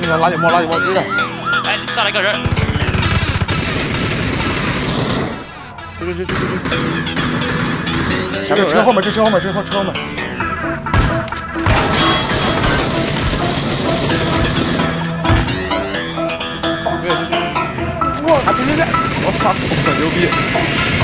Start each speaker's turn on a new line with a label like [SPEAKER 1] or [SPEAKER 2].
[SPEAKER 1] 这个拉警报拉警报知道
[SPEAKER 2] 来上来一个人
[SPEAKER 1] 这这这这这前面有人后面这车后面这后车后面哇还行行我操很牛逼